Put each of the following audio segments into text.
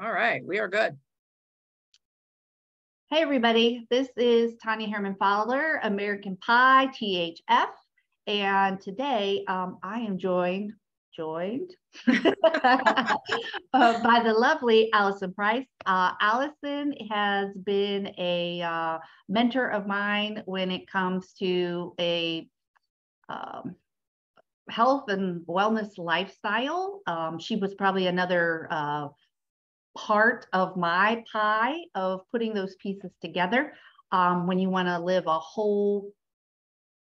All right, we are good. Hey, everybody. This is Tonya Herman Fowler, American Pie THF. And today um, I am joined, joined uh, by the lovely Allison Preiss. Uh, Allison has been a uh, mentor of mine when it comes to a um, health and wellness lifestyle. Um, she was probably another uh, part of my pie of putting those pieces together um, when you want to live a whole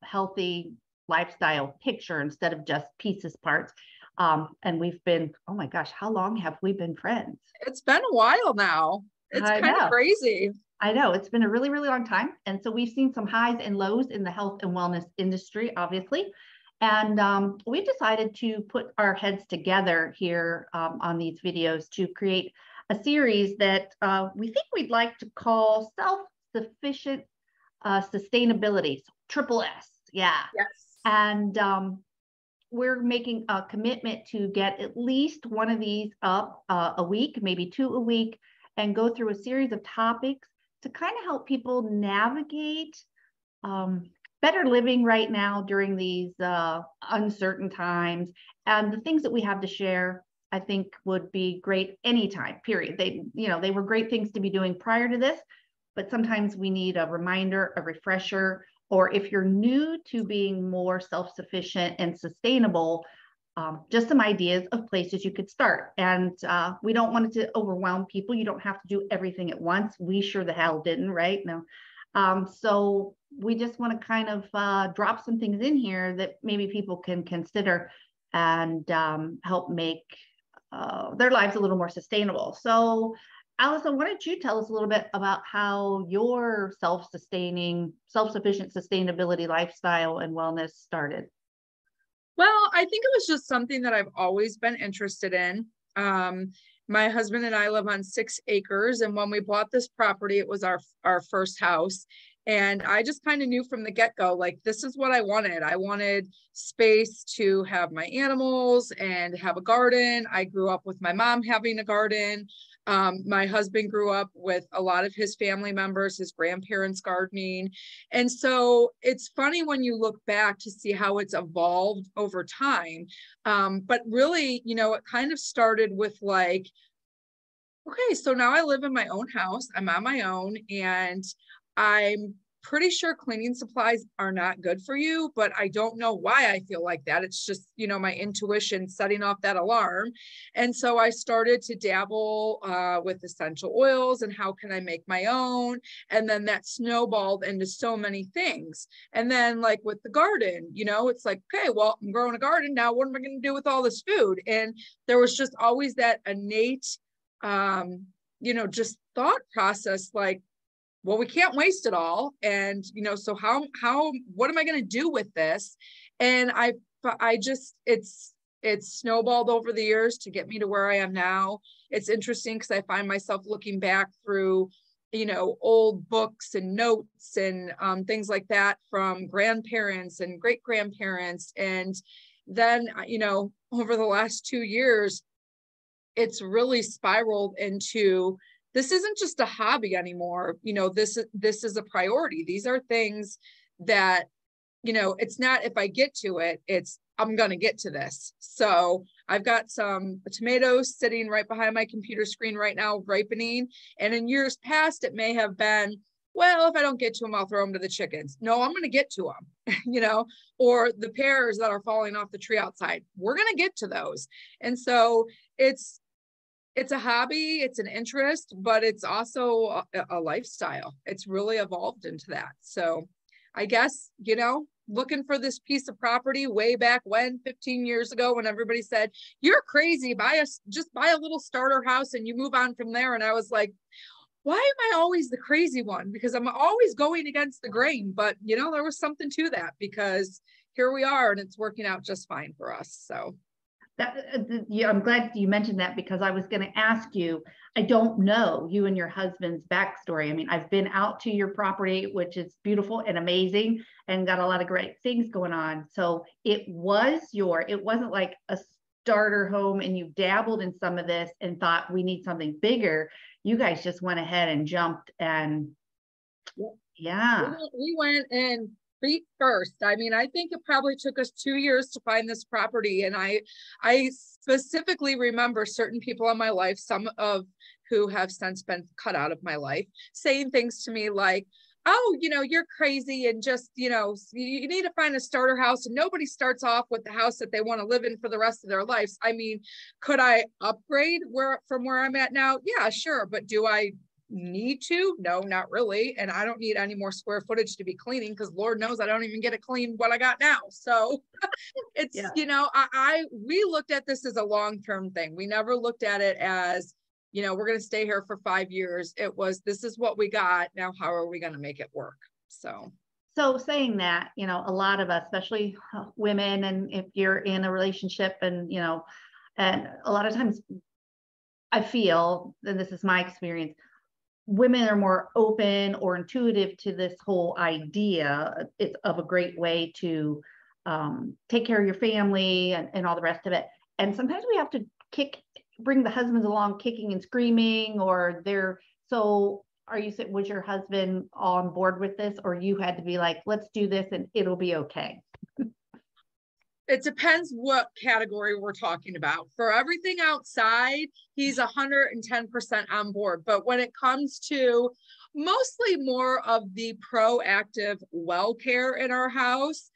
healthy lifestyle picture instead of just pieces parts. Um, and we've been oh my gosh how long have we been friends? It's been a while now. It's I kind know. of crazy. I know. It's been a really really long time. And so we've seen some highs and lows in the health and wellness industry obviously. And um, we decided to put our heads together here um, on these videos to create a series that uh, we think we'd like to call self-sufficient uh, sustainability, so triple S. Yeah. Yes. And um, we're making a commitment to get at least one of these up uh, a week, maybe two a week, and go through a series of topics to kind of help people navigate um, better living right now during these uh, uncertain times and the things that we have to share I think would be great anytime, period. They, you know, they were great things to be doing prior to this, but sometimes we need a reminder, a refresher, or if you're new to being more self-sufficient and sustainable, um, just some ideas of places you could start. And uh, we don't want it to overwhelm people. You don't have to do everything at once. We sure the hell didn't, right? No. Um, so we just want to kind of uh, drop some things in here that maybe people can consider and um, help make uh, their lives a little more sustainable. So, Allison, why don't you tell us a little bit about how your self-sustaining, self-sufficient sustainability lifestyle and wellness started? Well, I think it was just something that I've always been interested in. Um, my husband and I live on six acres, and when we bought this property, it was our our first house, and I just kind of knew from the get go, like, this is what I wanted. I wanted space to have my animals and have a garden. I grew up with my mom having a garden. Um, my husband grew up with a lot of his family members, his grandparents gardening. And so it's funny when you look back to see how it's evolved over time. Um, but really, you know, it kind of started with like, okay, so now I live in my own house, I'm on my own, and I'm pretty sure cleaning supplies are not good for you, but I don't know why I feel like that. It's just, you know, my intuition setting off that alarm. And so I started to dabble uh, with essential oils and how can I make my own? And then that snowballed into so many things. And then, like with the garden, you know, it's like, okay, well, I'm growing a garden now. What am I going to do with all this food? And there was just always that innate, um, you know, just thought process like, well we can't waste it all. And you know so how how what am i going to do with this? And i i just it's it's snowballed over the years to get me to where i am now. It's interesting because i find myself looking back through you know old books and notes and um, things like that from grandparents and great grandparents and then uh, you know over the last two years it's really spiraled into this isn't just a hobby anymore you know this this is a priority. These are things that you know it's not if i get to it it's i'm going to get to this. So i've got some tomatoes sitting right behind my computer screen right now ripening and in years past it may have been well if i don't get to them i'll throw them to the chickens. No i'm going to get to them you know or the pears that are falling off the tree outside. We're going to get to those. And so it's it's a hobby, it's an interest, but it's also a, a lifestyle. It's really evolved into that. So I guess, you know, looking for this piece of property way back when 15 years ago when everybody said you're crazy buy a just buy a little starter house and you move on from there and i was like why am i always the crazy one because i'm always going against the grain but you know there was something to that because here we are and it's working out just fine for us so that, uh, yeah, I'm glad you mentioned that because I was going to ask you. I don't know you and your husband's backstory. I mean, I've been out to your property, which is beautiful and amazing, and got a lot of great things going on. So it was your. It wasn't like a starter home and you dabbled in some of this and thought we need something bigger, you guys just went ahead and jumped and yeah. We went in feet first. I mean, I think it probably took us two years to find this property. And I I specifically remember certain people in my life, some of who have since been cut out of my life, saying things to me like, oh, you know, you're crazy and just, you know, you need to find a starter house and nobody starts off with the house that they want to live in for the rest of their lives. I mean, could I upgrade where from where I'm at now? Yeah, sure. But do I need to? No, not really. And I don't need any more square footage to be cleaning because Lord knows I don't even get to clean what I got now. So it's, yeah. you know, I, I, we looked at this as a long term thing. We never looked at it as, you know, we're going to stay here for five years. It was, this is what we got. Now, how are we going to make it work? So, so saying that, you know, a lot of us, especially uh, women, and if you're in a relationship and, you know, and a lot of times I feel, and this is my experience, women are more open or intuitive to this whole idea. It's of a great way to um, take care of your family and, and all the rest of it. And sometimes we have to kick bring the husbands along kicking and screaming or they're so are you was your husband on board with this or you had to be like let's do this and it'll be okay it depends what category we're talking about. For everything outside he's 110% on board. But when it comes to mostly more of the proactive well care in our house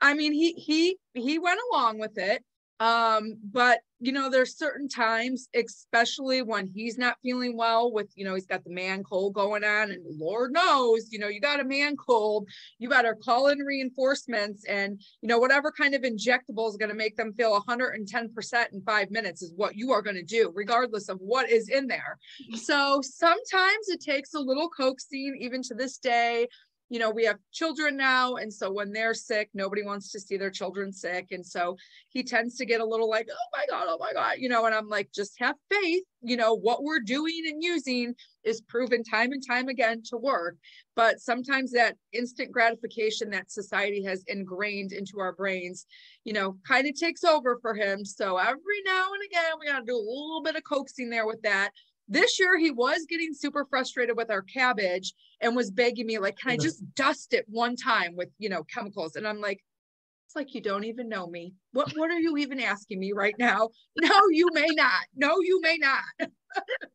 i mean he he he went along with it um, but you know, there's certain times, especially when he's not feeling well with, you know, he's got the man cold going on and Lord knows, you know, you got a man cold, you better call in reinforcements and, you know, whatever kind of injectable is going to make them feel 110% in five minutes is what you are going to do, regardless of what is in there. So sometimes it takes a little coaxing, even to this day you know, we have children now. And so when they're sick, nobody wants to see their children sick. And so he tends to get a little like, oh my God, oh my God, you know, and I'm like, just have faith. You know, what we're doing and using is proven time and time again to work. But sometimes that instant gratification that society has ingrained into our brains, you know, kind of takes over for him. So every now and again, we got to do a little bit of coaxing there with that this year he was getting super frustrated with our cabbage and was begging me like, can I just dust it one time with, you know, chemicals? And I'm like, it's like you don't even know me. What what are you even asking me right now? No, you may not. No, you may not.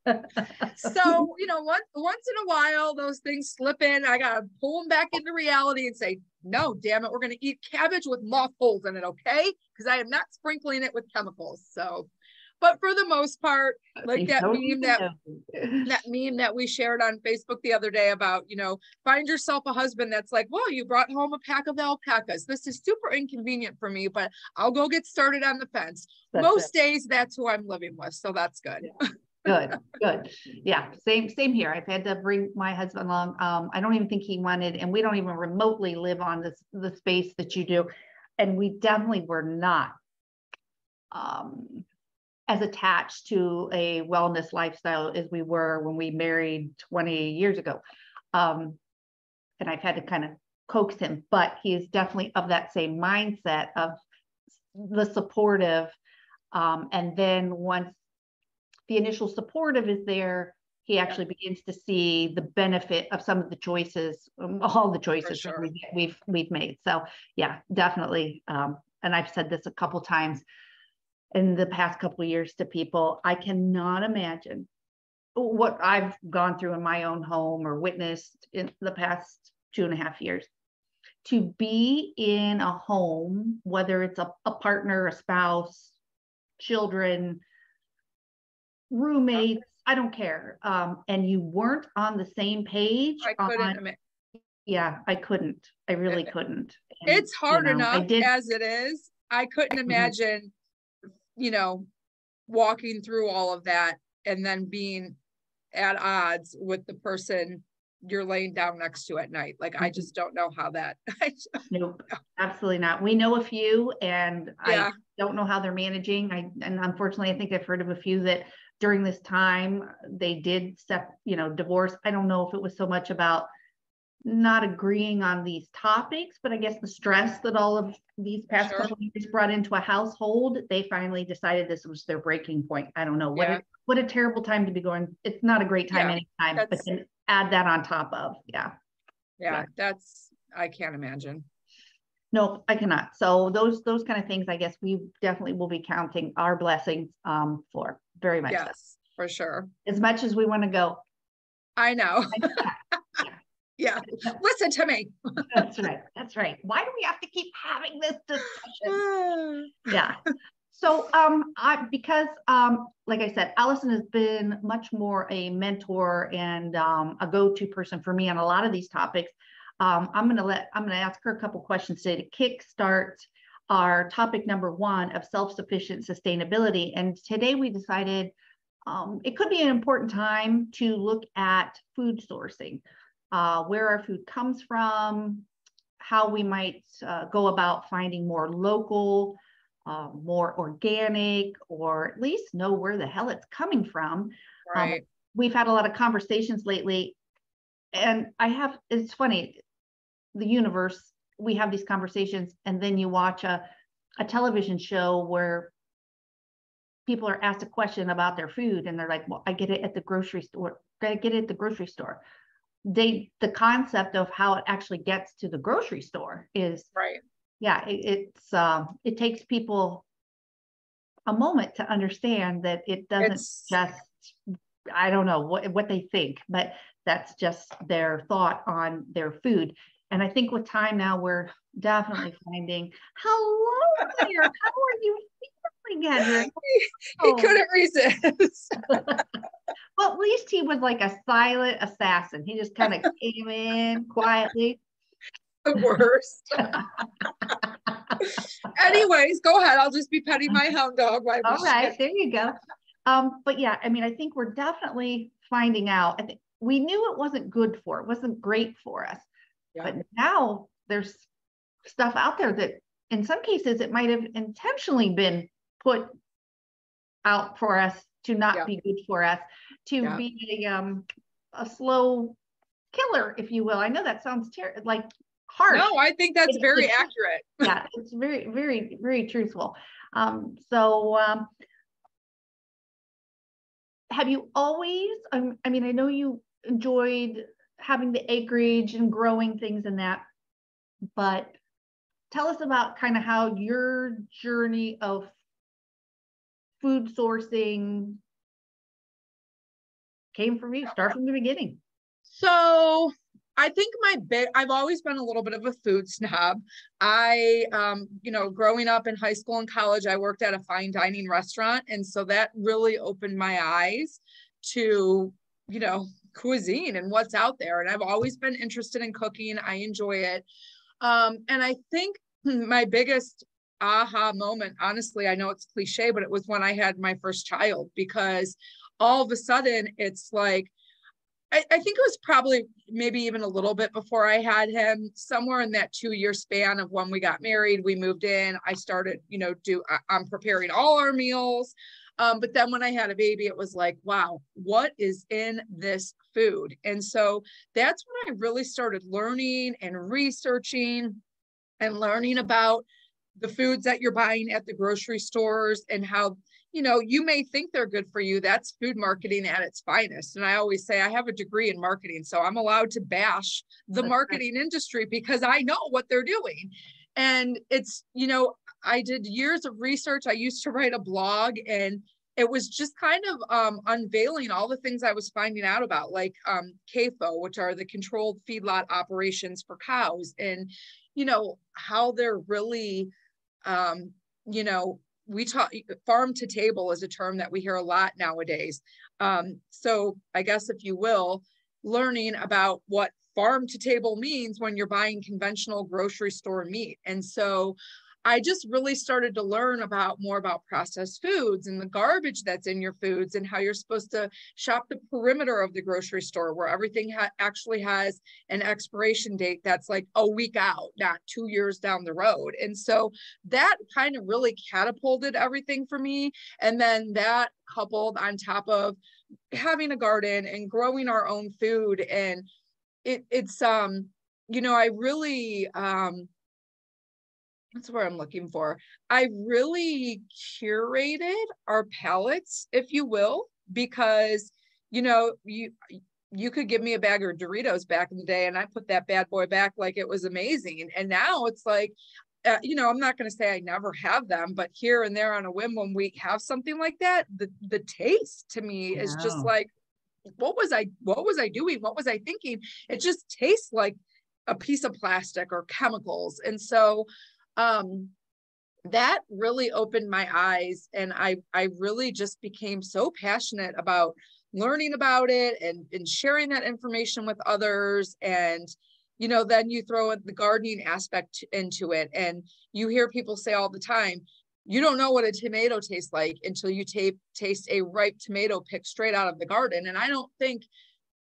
so, you know, once once in a while those things slip in. I gotta pull them back into reality and say, no, damn it, we're gonna eat cabbage with mothballs in it, okay? Because I am not sprinkling it with chemicals. So but for the most part, like that meme that that meme that we shared on Facebook the other day about, you know, find yourself a husband that's like, well, you brought home a pack of alpacas. This is super inconvenient for me, but I'll go get started on the fence. That's most it. days that's who I'm living with. So that's good. Yeah. good good yeah same same here i've had to bring my husband along um i don't even think he wanted and we don't even remotely live on this the space that you do and we definitely were not um as attached to a wellness lifestyle as we were when we married 20 years ago. Um, and I've had to kind of coax him, but he is definitely of that same mindset of the supportive. Um, and then once the initial supportive is there, he actually begins to see the benefit of some of the choices, um, all the choices sure. we've, we've, we've made. So yeah, definitely. Um, and I've said this a couple times in the past couple of years to people. I cannot imagine what I've gone through in my own home or witnessed in the past two and a half years. To be in a home, whether it's a, a partner, a spouse, children, roommates, I don't care. Um, and you weren't on the same page. I couldn't. On, yeah, I couldn't. I really couldn't. And, it's hard you know, enough as it is. I couldn't mm-hmm. imagine you know, walking through all of that and then being at odds with the person you're laying down next to at night. Like I mm-hmm. just don't know how that. nope, absolutely not. We know a few, and yeah. I don't know how they're managing. I and unfortunately, I think I've heard of a few that during this time they did step, you know, divorce. I don't know if it was so much about not agreeing on these topics, but I guess the stress that all of these past Sure. couple years brought into a household, they finally decided this was their breaking point. I don't know what Yeah. a, what a terrible time to be going. It's not a great time Yeah, anytime, but then add that on top of, yeah. Yeah, Yeah. that's, I can't imagine. No, I cannot. So those those kind of things, I guess we definitely will be counting our blessings um for very much. so. Yes, for sure. As much as we want to go, I know. Yeah, listen to me. that's right. That's right. Why do we have to keep having this discussion? yeah. So um I because um like I said, Allison has been much more a mentor and um a go-to person for me on a lot of these topics. Um, I'm gonna let I'm gonna ask her a couple questions today to kickstart our topic number one of self-sufficient sustainability. And today we decided um, it could be an important time to look at food sourcing, uh, where our food comes from, how we might uh, go about finding more local, uh, more organic, or at least know where the hell it's coming from. Right. We've had a lot of conversations lately, and I have, it's funny, the universe, we have these conversations, and then you watch a, a television show where people are asked a question about their food and they're like, well, I get it at the grocery store. I get it at the grocery store. They the concept of how it actually gets to the grocery store is Right. yeah, it, it's um it takes people a moment to understand that it doesn't It's- just I don't know what what they think, but that's just their thought on their food. And I think with time now, we're definitely finding hello there. How are you Henry? He Oh. couldn't resist. Well, at least he was like a silent assassin. He just kind of came in quietly. the worst. Anyways, go ahead. I'll just be petting my hound dog All right, there you go. Um, but yeah, I mean, I think we're definitely finding out. I think we knew it wasn't good for, it wasn't great for us. Yeah. But now there's stuff out there that in some cases it might have intentionally been put out for us to not Yeah. be good for us, to Yeah. be a um a slow killer, if you will. I know that sounds ter- like harsh No, I think that's It- very accurate. yeah, it's very, very, very truthful. Um, so, um, have you always, um, I mean, I know you enjoyed having the acreage and growing things and that, but tell us about kind of how your journey of food sourcing came from you, start from the beginning. So I think my big, I've always been a little bit of a food snob. I, um, you know, growing up in high school and college, I worked at a fine dining restaurant. And so that really opened my eyes to, you know, cuisine and what's out there. And I've always been interested in cooking. I enjoy it. Um, and I think my biggest aha moment, honestly, I know it's cliche, but it was when I had my first child because all of a sudden it's like, I, I think it was probably maybe even a little bit before I had him, somewhere in that two year span of when we got married, we moved in. I started, you know, do I, I'm preparing all our meals. Um, but then when I had a baby, it was like, wow, what is in this food? And so that's when I really started learning and researching and learning about the foods that you're buying at the grocery stores and how you know you may think they're good for you. That's food marketing at its finest. And i always say i have a degree in marketing so i'm allowed to bash the marketing industry because i know what they're doing. And it's you know i did years of research. I used to write a blog and it was just kind of um, unveiling all the things I was finding out about, like um, CAFO, which are the controlled feedlot operations for cows, and you know how they're really, um, you know, we talk farm to table is a term that we hear a lot nowadays. Um, so I guess if you will, learning about what farm to table means when you're buying conventional grocery store meat, and so I just really started to learn about more about processed foods and the garbage that's in your foods and how you're supposed to shop the perimeter of the grocery store where everything ha- actually has an expiration date that's like a week out, not two years down the road. And so that kind of really catapulted everything for me. And then that coupled on top of having a garden and growing our own food and it, it's um you know, I really, um, that's what I'm looking for. I really curated our palettes, if you will, because, you know, you, you could give me a bag of Doritos back in the day and I put that bad boy back like it was amazing. And now it's like, uh, you know, I'm not going to say I never have them, but here and there on a whim when we have something like that, the the taste to me is just like, what was I what was I doing? What was I thinking? It just tastes like a piece of plastic or chemicals. And so um that really opened my eyes and I I really just became so passionate about learning about it and, and sharing that information with others and you know then you throw the gardening aspect into it and you hear people say all the time you don't know what a tomato tastes like until you tape, taste a ripe tomato picked straight out of the garden and i don't think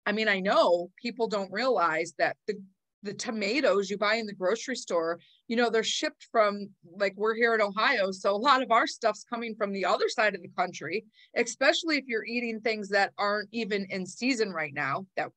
i mean i know people don't realize that the the tomatoes you buy in the grocery store, you know, they're shipped from like we're here in Ohio. So a lot of our stuff's coming from the other side of the country, especially if you're eating things that aren't even in season right now that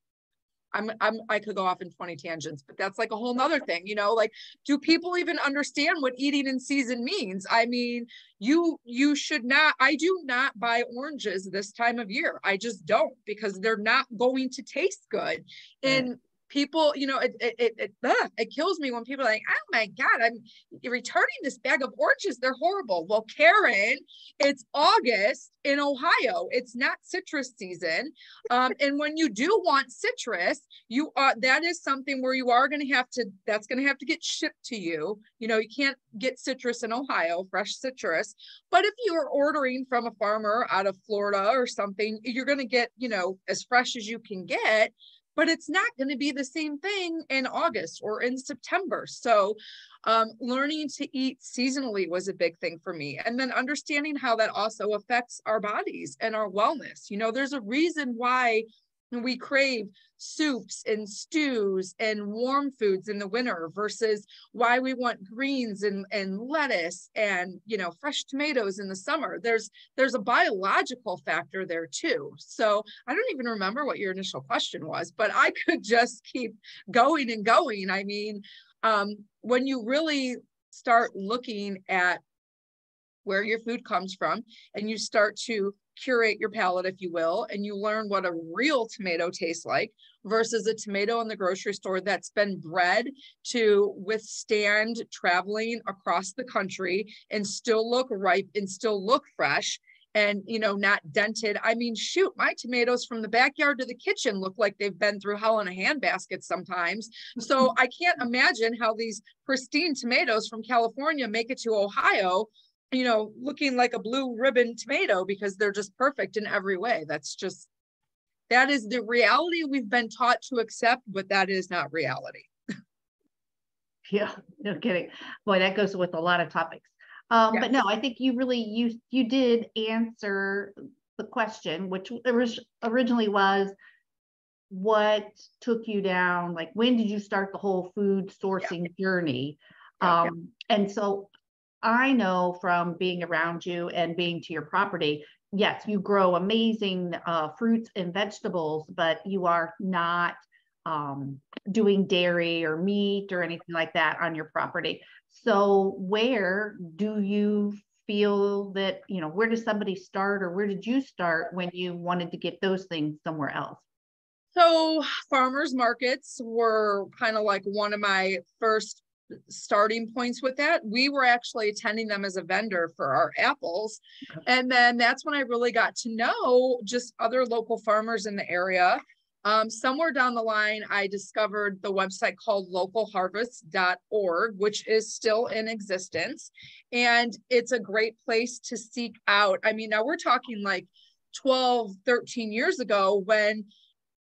I'm, I'm I could go off in 20 tangents, but that's like a whole nother thing, you know, like do people even understand what eating in season means? I mean, you you should not I do not buy oranges this time of year. I just don't because they're not going to taste good. And people you know it it it, it, it kills me when people are like oh my god i'm returning this bag of oranges. They're horrible. Well karen it's august in ohio. It's not citrus season. Um, and when you do want citrus you are that is something where you are going to have to that's going to have to get shipped to you. You know you can't get citrus in ohio fresh citrus. But if you are ordering from a farmer out of florida or something you're going to get you know as fresh as you can get but it's not going to be the same thing in August or in September. So, um, learning to eat seasonally was a big thing for me. And then understanding how that also affects our bodies and our wellness. You know, there's a reason why we crave soups and stews and warm foods in the winter versus why we want greens and, and lettuce and you know fresh tomatoes in the summer. There's there's a biological factor there too. So i don't even remember what your initial question was but i could just keep going and going. I mean um, when you really start looking at where your food comes from and you start to curate your palate, if you will, and you learn what a real tomato tastes like versus a tomato in the grocery store that's been bred to withstand traveling across the country and still look ripe and still look fresh and you know not dented. I mean shoot my tomatoes from the backyard to the kitchen look like they've been through hell in a handbasket sometimes. So i can't imagine how these pristine tomatoes from california make it to ohio you know, looking like a blue ribbon tomato because they're just perfect in every way. That's just, that is the reality we've been taught to accept, but that is not reality. yeah, no kidding. Boy, that goes with a lot of topics. Um, yes. But no, I think you really, you, you did answer the question, which originally was, what took you down? Like, when did you start the whole food sourcing yeah. journey? Yeah, um, yeah. And so I know from being around you and being to your property, yes, you grow amazing uh, fruits and vegetables, but you are not um, doing dairy or meat or anything like that on your property. So, where do you feel that, you know, where does somebody start or where did you start when you wanted to get those things somewhere else? So, farmers markets were kind of like one of my first starting points with that. We were actually attending them as a vendor for our apples. And then that's when I really got to know just other local farmers in the area. Um, somewhere down the line, I discovered the website called localharvest.org, which is still in existence. And it's a great place to seek out. I mean, now we're talking like 12, 13 years ago when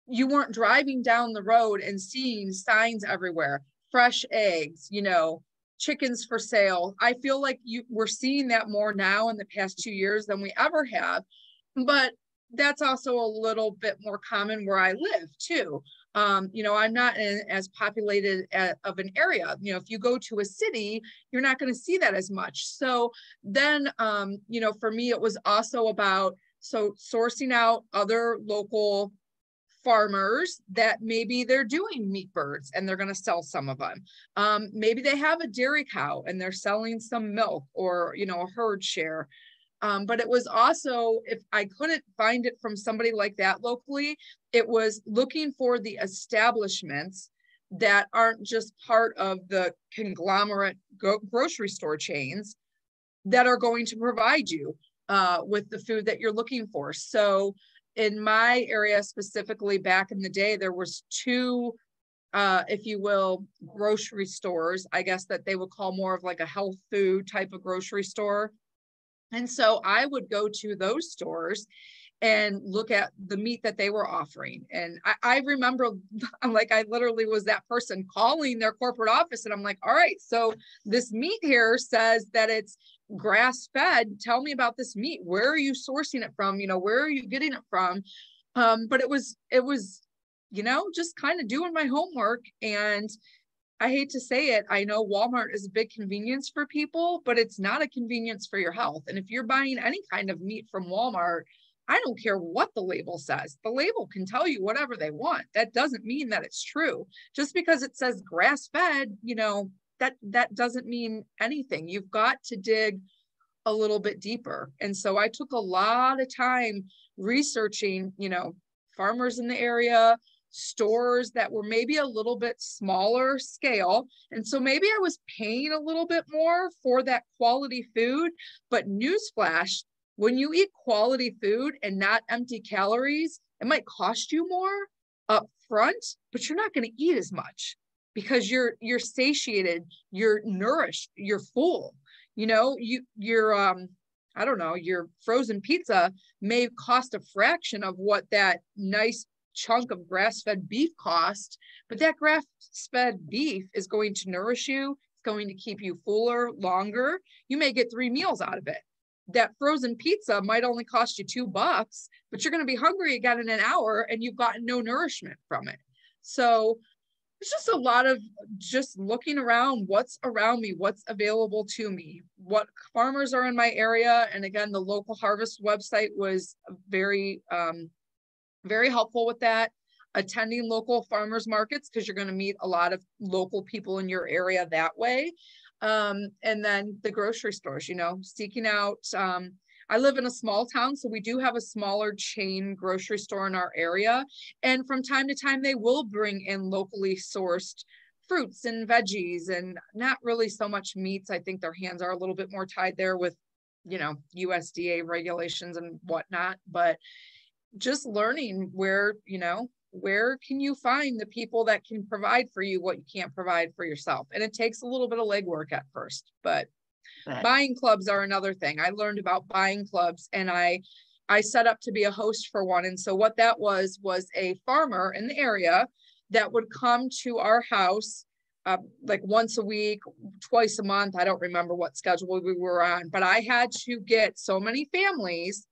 you weren't driving down the road and seeing signs everywhere fresh eggs, you know, chickens for sale. I feel like you we're seeing that more now in the past two years than we ever have. But that's also a little bit more common where I live too. Um, you know, I'm not in as populated a, of an area. You know, if you go to a city, you're not going to see that as much. So then, um, you know, for me, it was also about so sourcing out other local farmers that maybe they're doing meat birds and they're going to sell some of them. Um, maybe they have a dairy cow and they're selling some milk or, you know, a herd share. Um, but it was also, if I couldn't find it from somebody like that locally, it was looking for the establishments that aren't just part of the conglomerate go- grocery store chains that are going to provide you uh, with the food that you're looking for. So in my area specifically back in the day, there was two, uh, if you will, grocery stores, I guess that they would call more of like a health food type of grocery store. And so I would go to those stores and look at the meat that they were offering. And I, I remember, like, I literally was that person calling their corporate office, and I'm like, all right, so this meat here says that it's grass fed. Tell me about this meat. Where are you sourcing it from? You know, where are you getting it from? Um, but it was, it was, you know, just kind of doing my homework and I hate to say it, I know Walmart is a big convenience for people, but it's not a convenience for your health. And if you're buying any kind of meat from Walmart, I don't care what the label says. The label can tell you whatever they want. That doesn't mean that it's true. Just because it says grass fed, you know, that that doesn't mean anything. You've got to dig a little bit deeper. And so I took a lot of time researching, you know, farmers in the area, stores that were maybe a little bit smaller scale. And so maybe I was paying a little bit more for that quality food. But newsflash, when you eat quality food and not empty calories, it might cost you more up front, but you're not going to eat as much because you're you're satiated, you're nourished, you're full. You know, you you're um I don't know, your frozen pizza may cost a fraction of what that nice chunk of grass-fed beef cost, but that grass-fed beef is going to nourish you, it's going to keep you fuller longer. You may get three meals out of it that frozen pizza might only cost you two bucks, but you're going to be hungry again in an hour and you've gotten no nourishment from it. So it's just a lot of just looking around what's around me, what's available to me, what farmers are in my area. And again, the local harvest website was very, um, very helpful with that. Attending local farmers markets because you're going to meet a lot of local people in your area that way. Um, and then the grocery stores, you know, seeking out. Um, I live in a small town, so we do have a smaller chain grocery store in our area. And from time to time, they will bring in locally sourced fruits and veggies and not really so much meats. I think their hands are a little bit more tied there with, you know, USDA regulations and whatnot. But just learning where, you know, where can you find the people that can provide for you what you can't provide for yourself and it takes a little bit of legwork at first but buying clubs are another thing. I learned about buying clubs and i i set up to be a host for one. And so what that was was a farmer in the area that would come to our house uh, like once a week twice a month. I don't remember what schedule we were on but i had to get so many families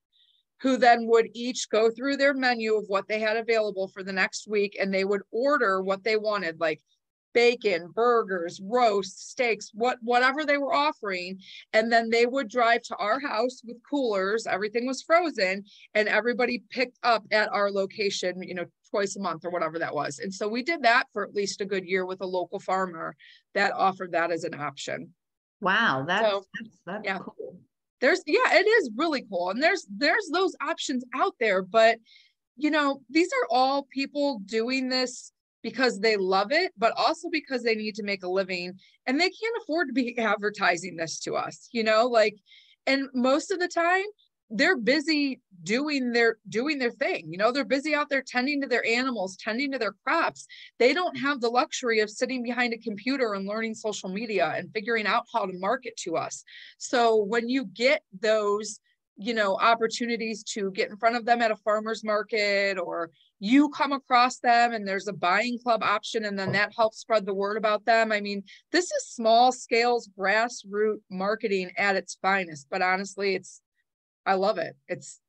who then would each go through their menu of what they had available for the next week and they would order what they wanted like bacon burgers roast steaks what whatever they were offering. And then they would drive to our house with coolers. Everything was frozen and everybody picked up at our location you know twice a month or whatever that was. And so we did that for at least a good year with a local farmer that offered that as an option. Wow that's so, that's, that's yeah. cool. There's yeah it is really cool. And there's there's those options out there but you know these are all people doing this because they love it but also because they need to make a living and they can't afford to be advertising this to us you know like and most of the time they're busy doing their doing their thing you know they're busy out there tending to their animals tending to their crops. They don't have the luxury of sitting behind a computer and learning social media and figuring out how to market to us. So when you get those you know opportunities to get in front of them at a farmers market or you come across them and there's a buying club option and then oh. that helps spread the word about them i mean this is small scales grassroots marketing at its finest but honestly it's I love it. It's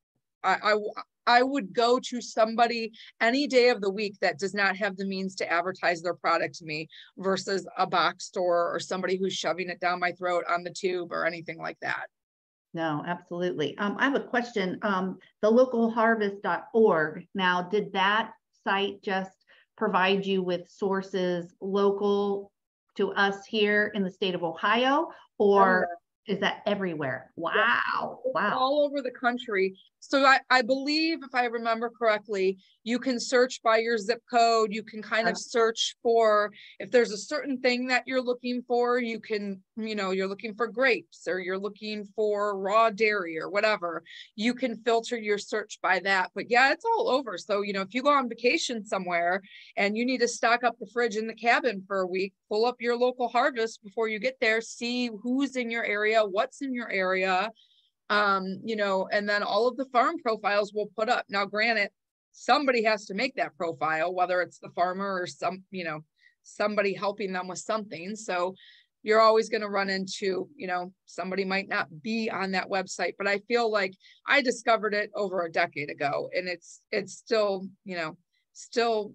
I, I I would go to somebody any day of the week that does not have the means to advertise their product to me versus a box store or somebody who's shoving it down my throat on the tube or anything like that. No, absolutely. Um, I have a question. Um, the localharvest.org. Now, did that site just provide you with sources local to us here in the state of Ohio? Or is that everywhere? Wow. Wow. all over the country. So I, I believe if I remember correctly, you can search by your zip code. You can kind of search for if there's a certain thing that you're looking for, you can, you know, you're looking for grapes or you're looking for raw dairy or whatever. You can filter your search by that. But yeah, it's all over. So, you know, if you go on vacation somewhere and you need to stock up the fridge in the cabin for a week, pull up your local harvest before you get there, see who's in your area, what's in your area um, you know, and then all of the farm profiles will put up. Now, granted, somebody has to make that profile, whether it's the farmer or some, you know, somebody helping them with something. So you're always going to run into, you know, somebody might not be on that website, but I feel like I discovered it over a decade ago and it's, it's still, you know, still,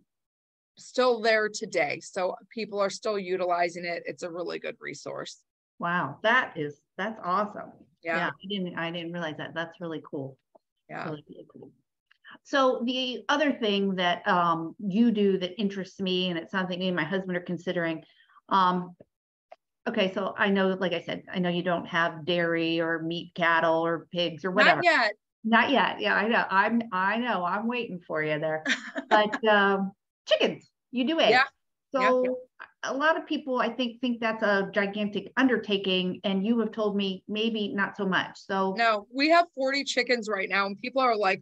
still there today. So people are still utilizing it. It's a really good resource. Wow. That is, that's awesome. Yeah. I didn't, I didn't realize that. That's really cool. Yeah. Really, really cool. So the other thing that um, you do that interests me, and it's something me and my husband are considering. Um, okay, so I know, like I said, I know you don't have dairy or meat cattle or pigs or whatever. Not yet. Not yet. Yeah, I know. I'm. I know. I'm waiting for you there. But um, chickens, you do eggs. Yeah. Yeah. A lot of people, I think, think that's a gigantic undertaking, and you have told me maybe not so much. So No, we have 40 chickens right now, and people are like,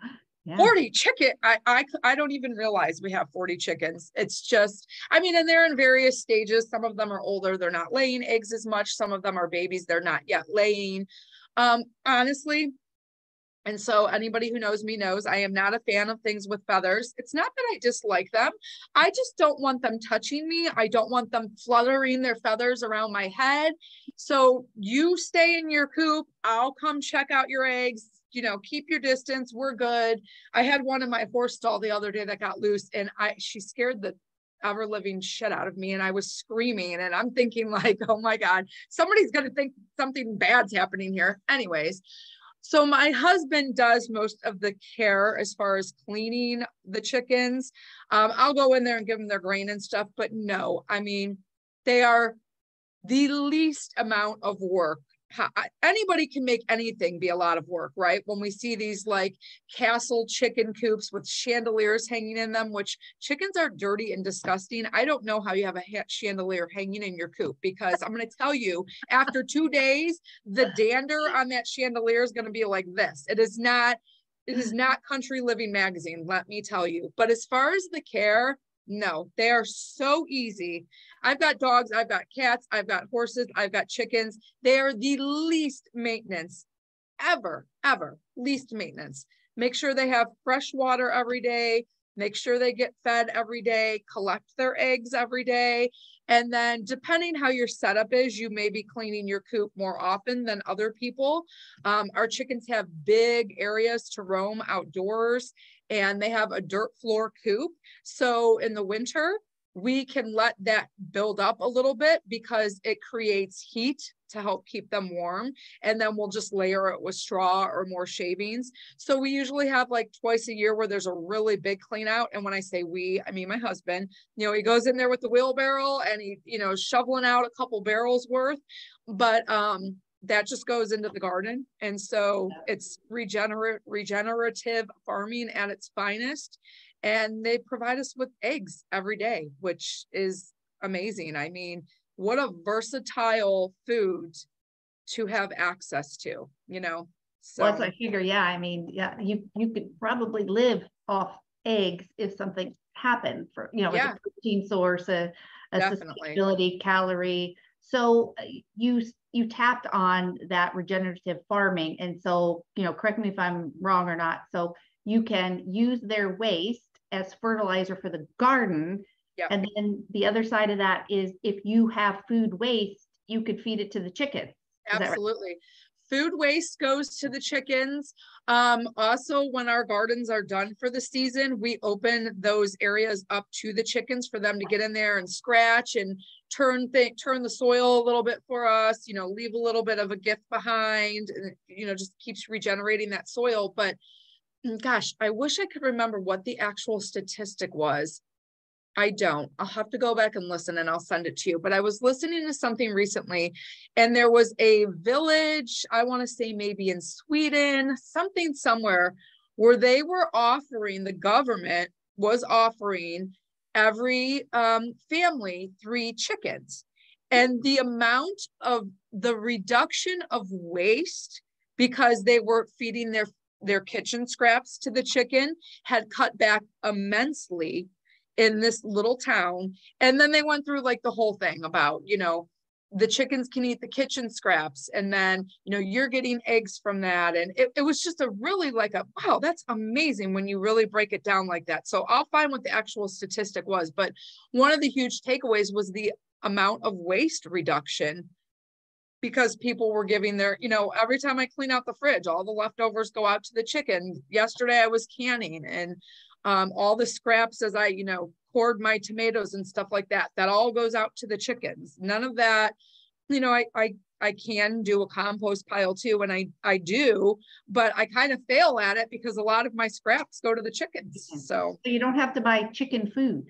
yeah. 40 chicken. i don't even realize we have 40 chickens. It's just, I mean, and they're in various stages. Some of them are older, they're not laying eggs as much. Some of them are babies, they're not yet laying. Um, honestly, and so anybody who knows me knows I am not a fan of things with feathers. It's not that I dislike them. I just don't want them touching me. I don't want them fluttering their feathers around my head. So you stay in your coop. I'll come check out your eggs. You know, keep your distance. We're good. I had one in my horse stall the other day that got loose and I she scared the ever living shit out of me and I was screaming and I'm thinking like, oh my God, somebody's gonna think something bad's happening here. Anyways, so my husband does most of the care as far as cleaning the chickens. Um, I'll go in there and give them their grain and stuff, but no, I mean, they are the least amount of work. I- Anybody can make anything be a lot of work, right? When we see these like castle chicken coops with chandeliers hanging in them, which chickens are dirty and disgusting. I don't know how you have a ha- chandelier hanging in your coop because I'm going to tell you after two days, the dander on that chandelier is going to be like this. It is not, it is not country living magazine, let me tell you. But as far as the care, no, they are so easy. I've got dogs, I've got cats, I've got horses, I've got chickens. They are the least maintenance ever, ever, least maintenance. Make sure they have fresh water every day. Make sure they get fed every day, collect their eggs every day. And then depending how your setup is, you may be cleaning your coop more often than other people. Um, our chickens have big areas to roam outdoors and they have a dirt floor coop. So in the winter, we can let that build up a little bit because it creates heat to help keep them warm. And then we'll just layer it with straw or more shavings. So we usually have like twice a year where there's a really big clean out. And when I say we, I mean my husband, you know, he goes in there with the wheelbarrow and he, you know, shoveling out a couple barrels worth. But um that just goes into the garden. And so it's regenerate regenerative farming at its finest and they provide us with eggs every day, which is amazing. I mean, what a versatile food to have access to, you know? So, Well, that's I figure, yeah, I mean, yeah, you, you could probably live off eggs if something happened for, you know, as Yeah. a protein source, a, a sustainability calorie. So uh, you, you tapped on that regenerative farming. And so, you know, correct me if I'm wrong or not. So you can use their waste as fertilizer for the garden. Yep. And then the other side of that is if you have food waste, you could feed it to the chickens. Is that right? absolutely. Food waste goes to the chickens. Um, also, when our gardens are done for the season, we open those areas up to the chickens for them to get in there and scratch and turn thing, turn the soil a little bit for us, you know, leave a little bit of a gift behind, and, you know, just keeps regenerating that soil. But mm, gosh, I wish I could remember what the actual statistic was. I don't. I'll have to go back and listen and I'll send it to you. But I was listening to something recently and there was a village, I want to say maybe in Sweden, something somewhere where they were offering, the government was offering every um, family three chickens. And the amount of the reduction of waste because they were feeding their their kitchen scraps to the chicken had cut back immensely in this little town. And then they went through like the whole thing about, you know, the chickens can eat the kitchen scraps and then you know you're getting eggs from that and it, it was just a really like a wow that's amazing when you really break it down like that so i'll find what the actual statistic was but one of the huge takeaways was the amount of waste reduction because people were giving their, you know, every time I clean out the fridge, all the leftovers go out to the chicken. Yesterday I was canning and um, all the scraps as I, you know, poured my tomatoes and stuff like that, that all goes out to the chickens. None of that, you know, I, I, I can do a compost pile too, and I, I do, but I kind of fail at it because a lot of my scraps go to the chickens. So, so you don't have to buy chicken food.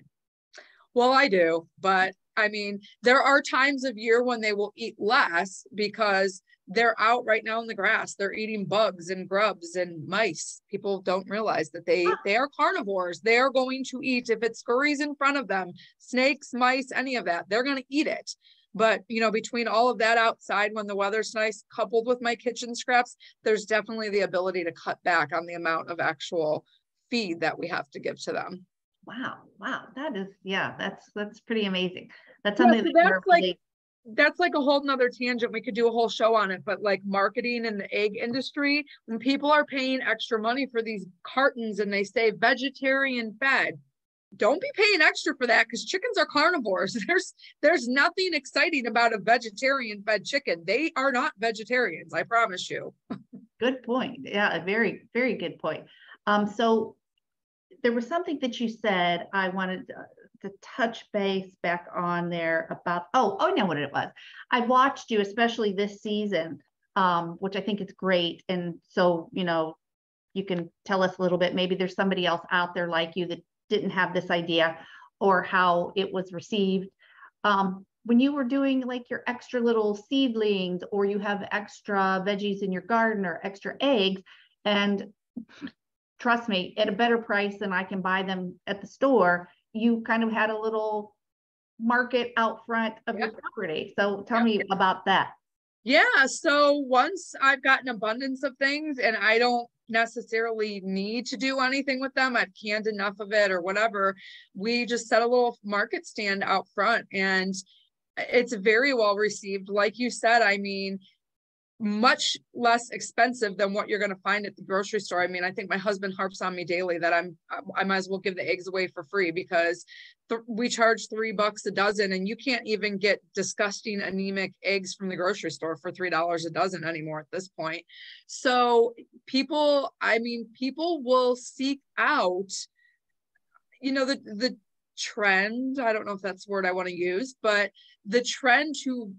Well, I do, but I mean, there are times of year when they will eat less because they're out right now in the grass. They're eating bugs and grubs and mice. People don't realize that they ah. they are carnivores. They are going to eat if it scurries in front of them, snakes, mice, any of that. They're going to eat it. But you know, between all of that outside when the weather's nice, coupled with my kitchen scraps, there's definitely the ability to cut back on the amount of actual feed that we have to give to them. Wow, wow, that is yeah, that's that's pretty amazing. That's something yeah, so that that's like that's like a whole nother tangent. We could do a whole show on it, but like marketing in the egg industry, when people are paying extra money for these cartons and they say vegetarian fed, don't be paying extra for that because chickens are carnivores. There's there's nothing exciting about a vegetarian fed chicken. They are not vegetarians, I promise you. good point. Yeah, a very, very good point. Um, so there was something that you said I wanted to, to touch base back on there about, oh, oh, I know what it was. I watched you, especially this season, um, which I think is great. And so, you know, you can tell us a little bit. Maybe there's somebody else out there like you that didn't have this idea or how it was received. Um, when you were doing like your extra little seedlings or you have extra veggies in your garden or extra eggs, and trust me, at a better price than I can buy them at the store, you kind of had a little market out front of yeah. your property. So tell yeah. me about that. Yeah. So once I've got an abundance of things and I don't necessarily need to do anything with them, I've canned enough of it or whatever, we just set a little market stand out front and it's very well received. Like you said, I mean, much less expensive than what you're going to find at the grocery store. I mean, I think my husband harps on me daily that I'm I might as well give the eggs away for free because th- we charge 3 bucks a dozen and you can't even get disgusting anemic eggs from the grocery store for $3 a dozen anymore at this point. So, people, I mean, people will seek out you know the the trend, I don't know if that's the word I want to use, but the trend to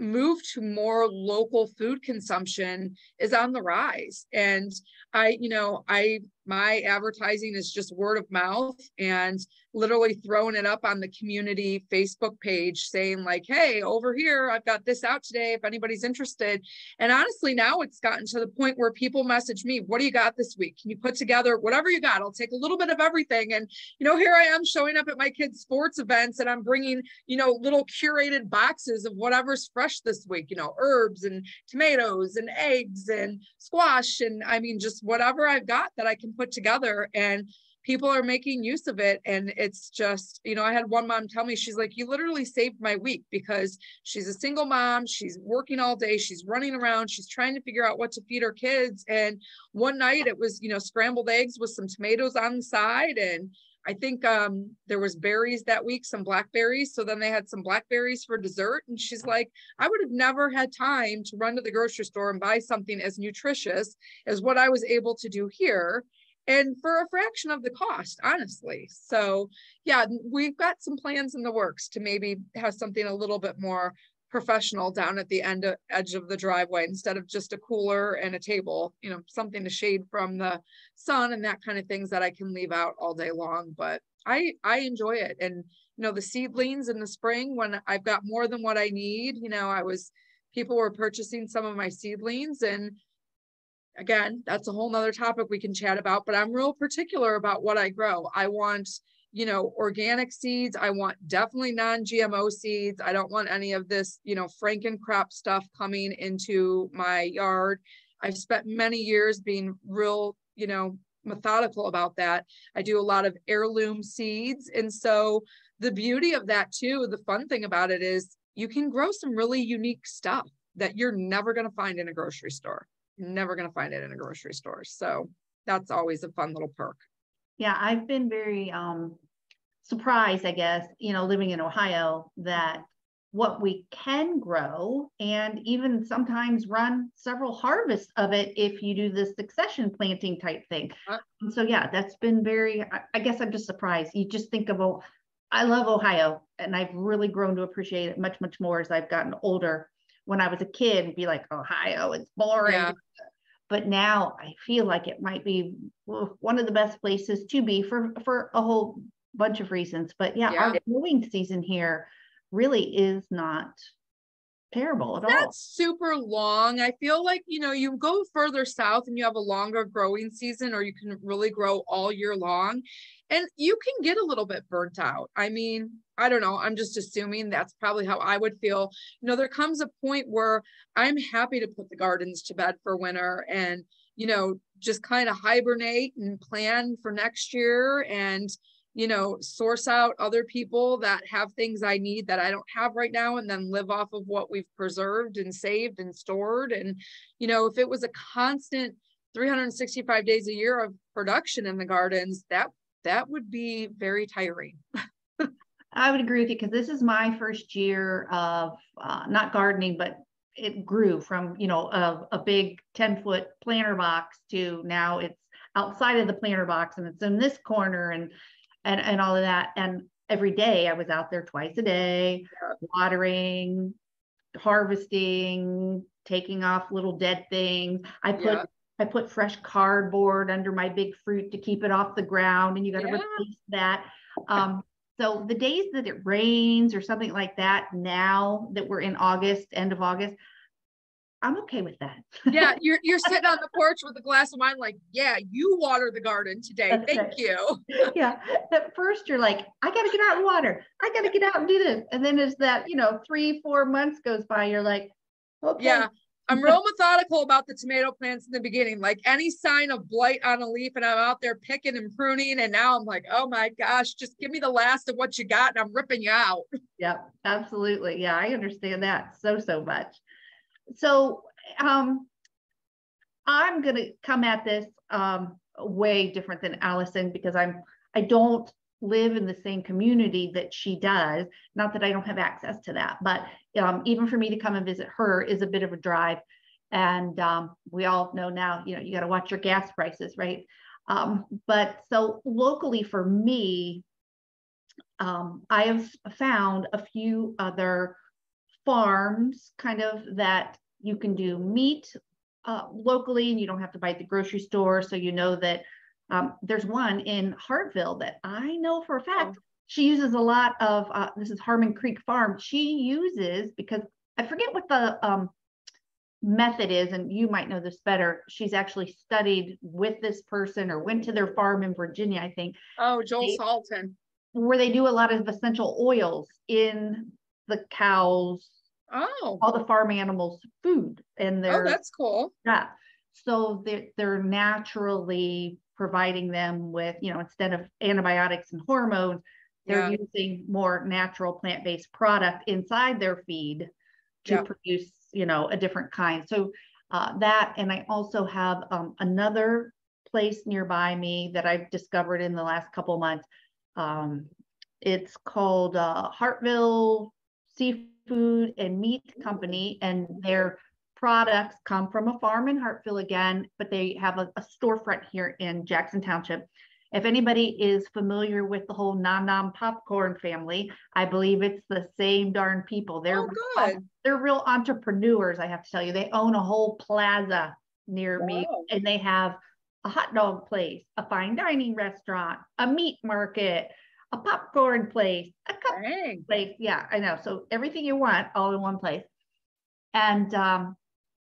move to more local food consumption is on the rise. And i you know i my advertising is just word of mouth and literally throwing it up on the community Facebook page saying like, hey, over here, I've got this out today if anybody's interested. And honestly, now it's gotten to the point where people message me, what do you got this week? Can you put together whatever you got? I'll take a little bit of everything. And, you know, here I am showing up at my kids' sports events and I'm bringing, you know, little curated boxes of whatever's fresh this week, you know, herbs and tomatoes and eggs and squash. And I mean, just whatever I've got that I can put together and people are making use of it and it's just you know i had one mom tell me she's like you literally saved my week because she's a single mom she's working all day she's running around she's trying to figure out what to feed her kids and one night it was you know scrambled eggs with some tomatoes on the side and I think um, there was berries that week, some blackberries. So then they had some blackberries for dessert. And she's like, I would have never had time to run to the grocery store and buy something as nutritious as what I was able to do here. And for a fraction of the cost, honestly. So, yeah, we've got some plans in the works to maybe have something a little bit more professional down at the end of, edge of the driveway instead of just a cooler and a table, you know, something to shade from the sun and that kind of things that I can leave out all day long. But I I enjoy it. And you know, the seedlings in the spring when I've got more than what I need, you know, I was people were purchasing some of my seedlings and again, that's a whole nother topic we can chat about, but I'm real particular about what I grow. I want you know, organic seeds. I want definitely non-GMO seeds. I don't want any of this, you know, Frankencrop stuff coming into my yard. I've spent many years being real, you know, methodical about that. I do a lot of heirloom seeds. And so the beauty of that too, the fun thing about it is you can grow some really unique stuff that you're never going to find in a grocery store. Never going to find it in a grocery store. So that's always a fun little perk. Yeah, I've been very um, surprised, I guess, you know, living in Ohio, that what we can grow and even sometimes run several harvests of it if you do the succession planting type thing. Uh, so, yeah, that's been very, I, I guess I'm just surprised. You just think of, oh, I love Ohio and I've really grown to appreciate it much, much more as I've gotten older. When I was a kid, and be like, Ohio, it's boring. Yeah but now I feel like it might be one of the best places to be for for a whole bunch of reasons. But yeah, yeah. our growing season here really is not terrible at That's all. That's super long. I feel like, you know, you go further south and you have a longer growing season or you can really grow all year long and you can get a little bit burnt out. I mean, I don't know. I'm just assuming that's probably how I would feel. You know, there comes a point where I'm happy to put the gardens to bed for winter and, you know, just kind of hibernate and plan for next year and, you know, source out other people that have things I need that I don't have right now and then live off of what we've preserved and saved and stored. And, you know, if it was a constant 365 days a year of production in the gardens, that that would be very tiring. I would agree with you because this is my first year of uh, not gardening, but it grew from you know a, a big 10 foot planter box to now it's outside of the planter box and it's in this corner and and and all of that and every day I was out there twice a day watering harvesting taking off little dead things I put yeah. I put fresh cardboard under my big fruit to keep it off the ground, and you got to yeah. replace that. Um, so the days that it rains or something like that, now that we're in August, end of August, I'm okay with that. yeah, you're you're sitting on the porch with a glass of wine, like, yeah, you water the garden today. That's Thank right. you. yeah. At first you're like, I gotta get out and water. I gotta get out and do this. And then as that, you know, three, four months goes by, you're like, okay. Yeah. I'm real methodical about the tomato plants in the beginning, like any sign of blight on a leaf, and I'm out there picking and pruning. And now I'm like, oh my gosh, just give me the last of what you got, and I'm ripping you out. Yep, absolutely. Yeah, I understand that so so much. So, um, I'm gonna come at this um, way different than Allison because I'm I don't live in the same community that she does. Not that I don't have access to that, but um, even for me to come and visit her is a bit of a drive. And um, we all know now, you know, you got to watch your gas prices, right? Um, but so locally for me, um, I have found a few other farms kind of that you can do meat uh, locally and you don't have to buy at the grocery store. So you know that um, there's one in Hartville that I know for a fact oh. she uses a lot of, uh, this is Harmon Creek Farm. She uses, because I forget what the um, method is, and you might know this better. She's actually studied with this person or went to their farm in Virginia, I think. Oh, Joel they, Salton. Where they do a lot of essential oils in the cows, oh, all the farm animals' food, and they're oh, that's cool. Yeah, so they're they're naturally providing them with, you know, instead of antibiotics and hormones, they're yeah. using more natural plant-based product inside their feed to yeah. produce, you know, a different kind. So uh, that, and I also have um, another place nearby me that I've discovered in the last couple months. Um, it's called uh, Hartville Seafood and Meat Company, and they're products come from a farm in Hartville again, but they have a, a storefront here in Jackson Township. If anybody is familiar with the whole Nom Nom popcorn family, I believe it's the same darn people. They're Oh, good. they're real entrepreneurs, I have to tell you. They own a whole plaza near me and they have a hot dog place, a fine dining restaurant, a meat market, a popcorn place, a cup Dang. place. Yeah, I know. So everything you want all in one place. And um,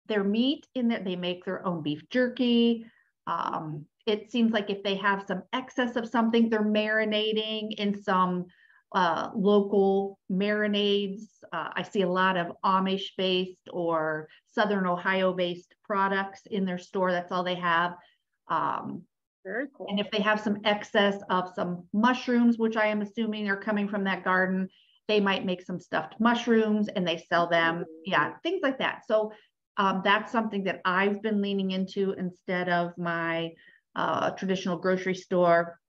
their meat in there, they make their own beef jerky. Um, it seems like if they have some excess of something, they're marinating in some uh, local marinades. Uh, I see a lot of Amish based or Southern Ohio based products in their store. That's all they have. Um, Very cool. and if they have some excess of some mushrooms, which I am assuming are coming from that garden, they might make some stuffed mushrooms and they sell them. Yeah, things like that. So um, that's something that I've been leaning into instead of my uh, traditional grocery store.